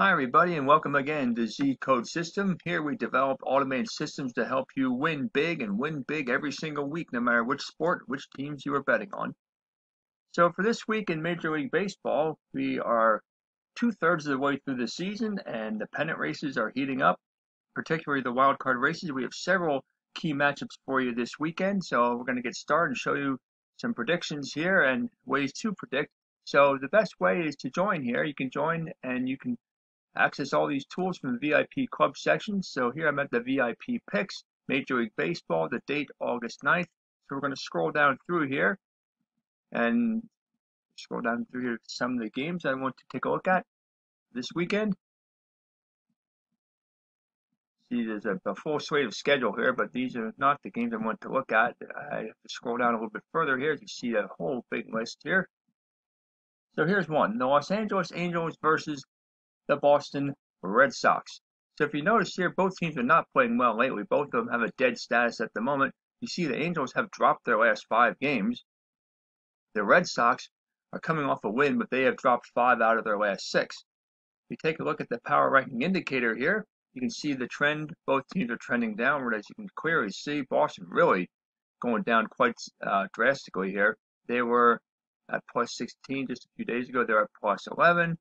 Hi everybody and welcome again to Z Code System. Here we develop automated systems to help you win big and win big every single week no matter which sport, which teams you are betting on. So for this week in Major League Baseball, we are two-thirds of the way through the season and the pennant races are heating up, particularly the wild card races. We have several key matchups for you this weekend, so we're going to get started and show you some predictions here and ways to predict. So the best way is to join here. You can join and you can Access all these tools from the VIP club section. So here I'm at the VIP picks, Major League Baseball, the date August 9th. So we're going to scroll down through here and scroll down through here some of the games I want to take a look at this weekend. See, there's a, a full slate of schedule here, but these are not the games I want to look at. I have to scroll down a little bit further here to see a whole big list here. So here's one. The Los Angeles Angels versus the Boston Red Sox. So if you notice here, both teams are not playing well lately. Both of them have a dead status at the moment. You see the Angels have dropped their last five games. The Red Sox are coming off a win, but they have dropped five out of their last six. If you take a look at the power ranking indicator here, you can see the trend. Both teams are trending downward, as you can clearly see. Boston really going down quite uh, drastically here. They were at plus 16 just a few days ago. They're at plus 11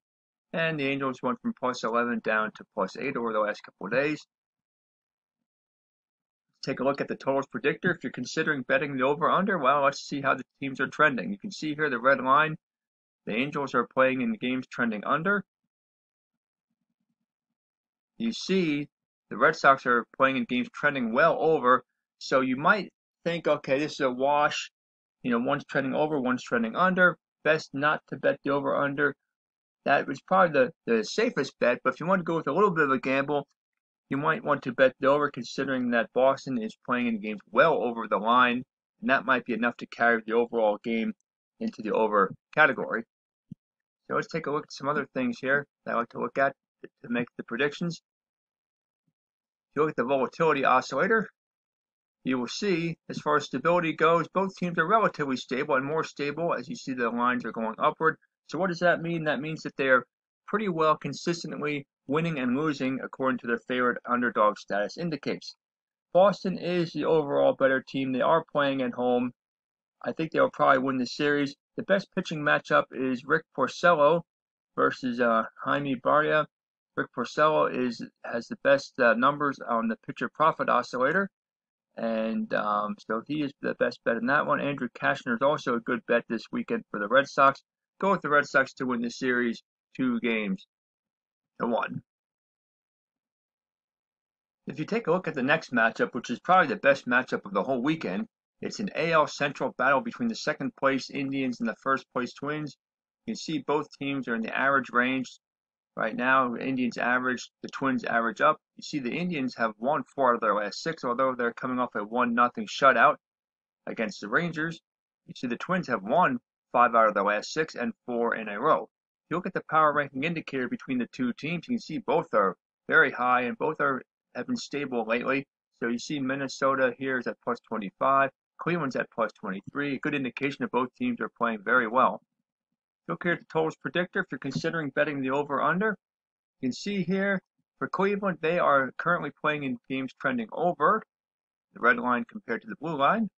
and the Angels went from plus 11 down to plus 8 over the last couple of days. Let's take a look at the totals predictor. If you're considering betting the over-under, well, let's see how the teams are trending. You can see here the red line. The Angels are playing in games trending under. You see the Red Sox are playing in games trending well over. So you might think, okay, this is a wash. You know, one's trending over, one's trending under. Best not to bet the over-under that was probably the, the safest bet. But if you want to go with a little bit of a gamble, you might want to bet the over, considering that Boston is playing in games well over the line, and that might be enough to carry the overall game into the over category. So let's take a look at some other things here that I like to look at to make the predictions. If you look at the volatility oscillator, you will see as far as stability goes, both teams are relatively stable and more stable as you see the lines are going upward. So what does that mean? That means that they're pretty well consistently winning and losing according to their favorite underdog status indicates. Boston is the overall better team. They are playing at home. I think they'll probably win the series. The best pitching matchup is Rick Porcello versus uh, Jaime Barria. Rick Porcello is has the best uh, numbers on the pitcher profit oscillator, and um, so he is the best bet in that one. Andrew Cashner is also a good bet this weekend for the Red Sox go with the Red Sox to win the series two games to one. If you take a look at the next matchup, which is probably the best matchup of the whole weekend, it's an AL Central battle between the second place Indians and the first place Twins. You can see both teams are in the average range right now. Indians average, the Twins average up. You see the Indians have won four out of their last six, although they're coming off a one nothing shutout against the Rangers. You see the Twins have won five out of the last six, and four in a row. If you look at the power ranking indicator between the two teams, you can see both are very high and both are have been stable lately. So you see Minnesota here is at plus 25, Cleveland's at plus 23. A good indication that both teams are playing very well. Look here at the totals predictor. If you're considering betting the over/under, you can see here for Cleveland they are currently playing in games trending over the red line compared to the blue line.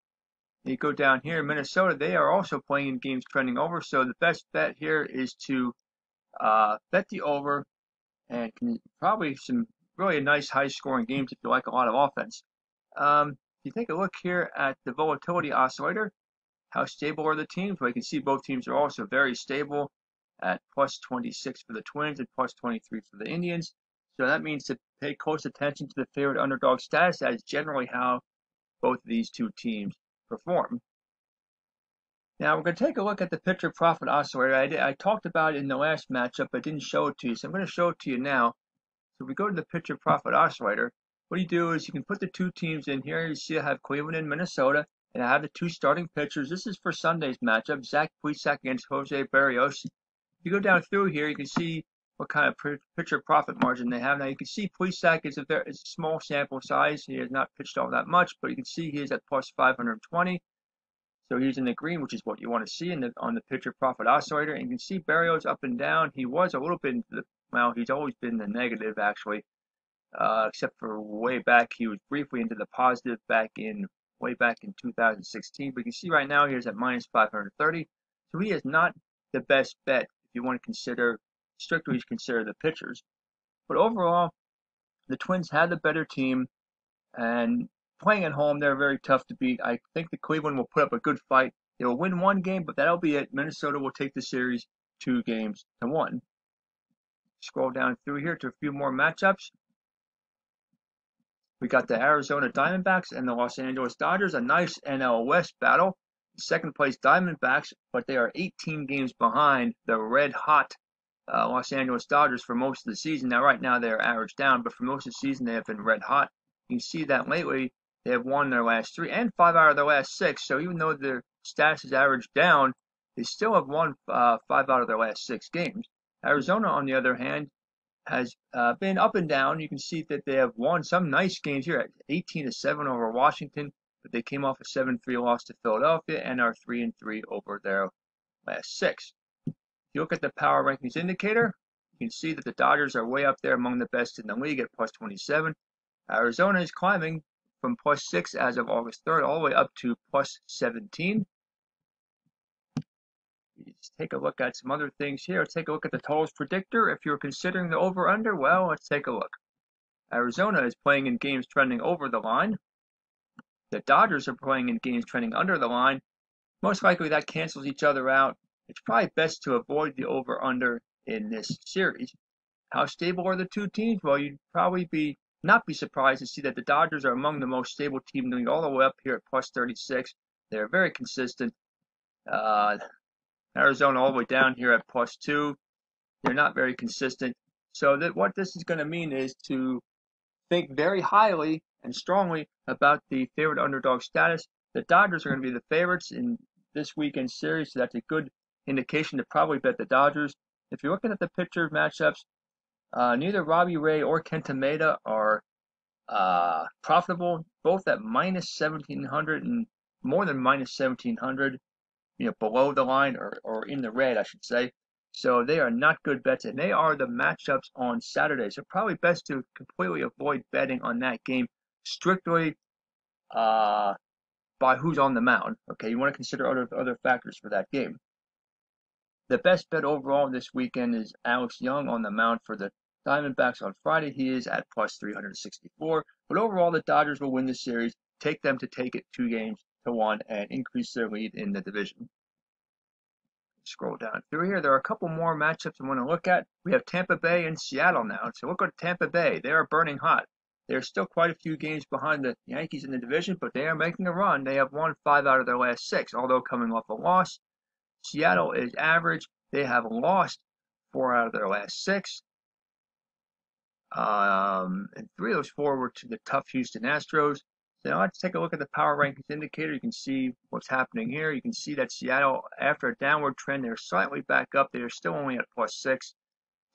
You go down here, in Minnesota, they are also playing in games trending over. So the best bet here is to uh, bet the over and probably some really nice high scoring games if you like a lot of offense. Um, if you take a look here at the volatility oscillator, how stable are the teams? Well, you can see both teams are also very stable at plus 26 for the Twins and plus 23 for the Indians. So that means to pay close attention to the favorite underdog status. That is generally how both of these two teams perform. Now we're going to take a look at the pitcher profit oscillator. I, did, I talked about it in the last matchup, but didn't show it to you, so I'm going to show it to you now. So if we go to the pitcher profit oscillator. What you do is you can put the two teams in here. You see I have Cleveland and Minnesota, and I have the two starting pitchers. This is for Sunday's matchup, Zach Plesac against Jose Berrios. If you go down through here, you can see what kind of pitcher profit margin they have. Now you can see Plesac is a very is a small sample size. He has not pitched all that much, but you can see he is at plus 520. So he's in the green, which is what you want to see in the on the pitcher profit oscillator. And you can see Berrios up and down. He was a little bit well, he's always been the negative actually, uh, except for way back. He was briefly into the positive back in way back in 2016. But you can see right now he's at minus 530. So he is not the best bet if you want to consider strictly consider the pitchers. But overall, the Twins had the better team, and playing at home, they're very tough to beat. I think the Cleveland will put up a good fight. They will win one game, but that'll be it. Minnesota will take the series two games to one. Scroll down through here to a few more matchups. We got the Arizona Diamondbacks and the Los Angeles Dodgers, a nice NL West battle. Second place Diamondbacks, but they are 18 games behind the red hot uh, Los Angeles Dodgers for most of the season. Now, right now they're average down, but for most of the season they have been red hot. You see that lately they have won their last three and five out of their last six. So even though their stats is averaged down, they still have won uh, five out of their last six games. Arizona, on the other hand, has uh, been up and down. You can see that they have won some nice games here at 18 to 7 over Washington, but they came off a 7 3 loss to Philadelphia and are 3 and 3 over their last six. If you look at the power rankings indicator, you can see that the Dodgers are way up there among the best in the league at plus 27. Arizona is climbing from plus 6 as of August 3rd all the way up to plus 17. Let's take a look at some other things here. Let's take a look at the totals predictor. If you're considering the over-under, well, let's take a look. Arizona is playing in games trending over the line. The Dodgers are playing in games trending under the line. Most likely that cancels each other out. It's probably best to avoid the over-under in this series. How stable are the two teams? Well, you'd probably be not be surprised to see that the Dodgers are among the most stable teams, doing all the way up here at plus 36. They're very consistent. Uh, Arizona all the way down here at plus two. They're not very consistent. So that what this is going to mean is to think very highly and strongly about the favorite underdog status. The Dodgers are going to be the favorites in this weekend series, so that's a good indication to probably bet the Dodgers. If you're looking at the pitcher matchups, uh, neither Robbie Ray or Kenta Maeda are uh, profitable, both at minus 1700 and more than minus 1700 you know, below the line or, or in the red, I should say. So they are not good bets, and they are the matchups on Saturday. So probably best to completely avoid betting on that game strictly uh, by who's on the mound. Okay, you want to consider other other factors for that game. The best bet overall this weekend is Alex Young on the mound for the Diamondbacks on Friday. He is at plus 364. But overall, the Dodgers will win the series. Take them to take it two games to one and increase their lead in the division. Scroll down through here. There are a couple more matchups I want to look at. We have Tampa Bay and Seattle now. So we'll go to Tampa Bay. They are burning hot. They're still quite a few games behind the Yankees in the division, but they are making a run. They have won five out of their last six, although coming off a loss. Seattle is average. They have lost four out of their last six. Um, and three of those four were to the tough Houston Astros. So now let's take a look at the power rankings indicator. You can see what's happening here. You can see that Seattle, after a downward trend, they're slightly back up. They're still only at plus six.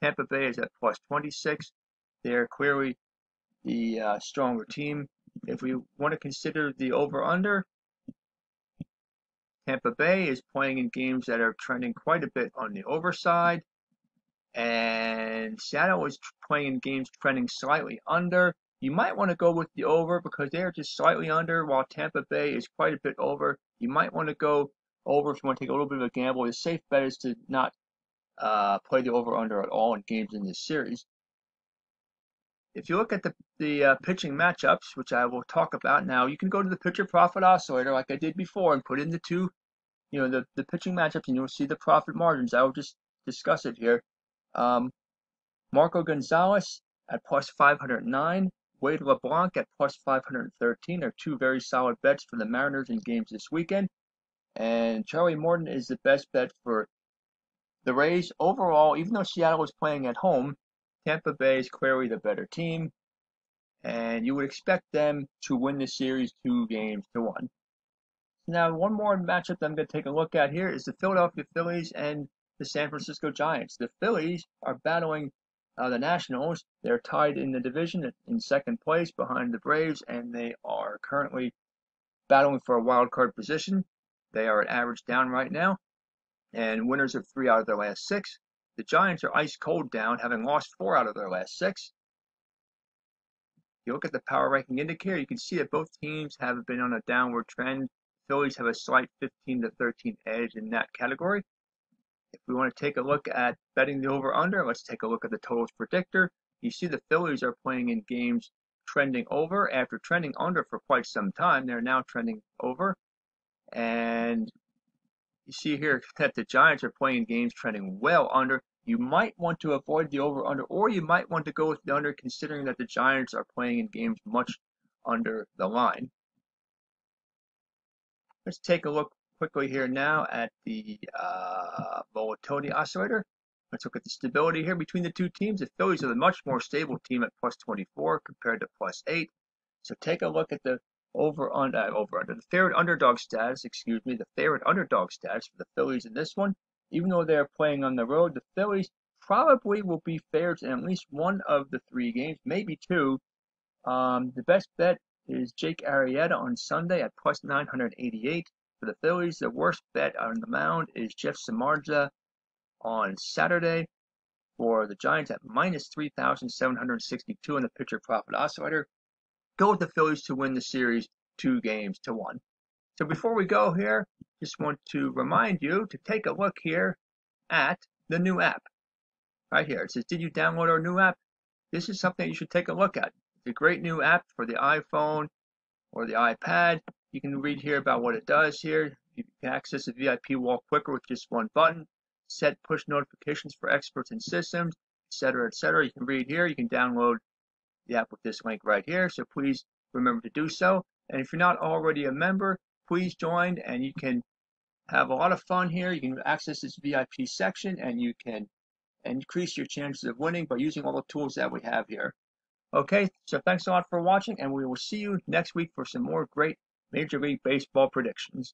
Tampa Bay is at plus 26. They're clearly the uh, stronger team. If we want to consider the over-under, Tampa Bay is playing in games that are trending quite a bit on the overside. And Seattle is playing in games trending slightly under. You might want to go with the over because they are just slightly under, while Tampa Bay is quite a bit over. You might want to go over if you want to take a little bit of a gamble. The safe bet is to not uh, play the over under at all in games in this series. If you look at the, the uh, pitching matchups, which I will talk about now, you can go to the pitcher profit oscillator like I did before and put in the two, you know, the, the pitching matchups and you'll see the profit margins. I will just discuss it here. Um, Marco Gonzales at plus 509, Wade LeBlanc at plus 513 are two very solid bets for the Mariners in games this weekend. And Charlie Morton is the best bet for the Rays. Overall, even though Seattle is playing at home, Tampa Bay is clearly the better team. And you would expect them to win the series two games to one. Now, one more matchup that I'm going to take a look at here is the Philadelphia Phillies and the San Francisco Giants. The Phillies are battling uh, the Nationals, they're tied in the division in second place behind the Braves, and they are currently battling for a wild card position. They are at average down right now, and winners of three out of their last six. The Giants are ice cold down, having lost four out of their last six. If you look at the power ranking indicator, you can see that both teams have been on a downward trend. Phillies have a slight 15 to 13 edge in that category. If we want to take a look at betting the over under, let's take a look at the totals predictor. You see the Phillies are playing in games trending over after trending under for quite some time. They're now trending over. And you see here that the Giants are playing games trending well under. You might want to avoid the over under, or you might want to go with the under, considering that the Giants are playing in games much under the line. Let's take a look quickly here now at the uh, volatility oscillator. Let's look at the stability here between the two teams. The Phillies are the much more stable team at plus 24 compared to plus 8. So take a look at the over on uh, over under the favorite underdog status, excuse me, the favorite underdog status for the Phillies in this one. Even though they're playing on the road, the Phillies probably will be favorites in at least one of the three games, maybe two. Um, the best bet is Jake Arrieta on Sunday at plus 988 for the Phillies. The worst bet on the mound is Jeff Samardzija on Saturday for the Giants at minus 3,762 in the pitcher profit oscillator go with the Phillies to win the series two games to one. So before we go here, just want to remind you to take a look here at the new app. Right here. It says, did you download our new app? This is something you should take a look at. It's a great new app for the iPhone or the iPad. You can read here about what it does here. You can access the VIP wall quicker with just one button. Set push notifications for experts and systems, etc., etc. You can read here. You can download the app with this link right here. So please remember to do so. And if you're not already a member, please join and you can have a lot of fun here. You can access this VIP section and you can increase your chances of winning by using all the tools that we have here. Okay, so thanks a lot for watching and we will see you next week for some more great Major League Baseball predictions.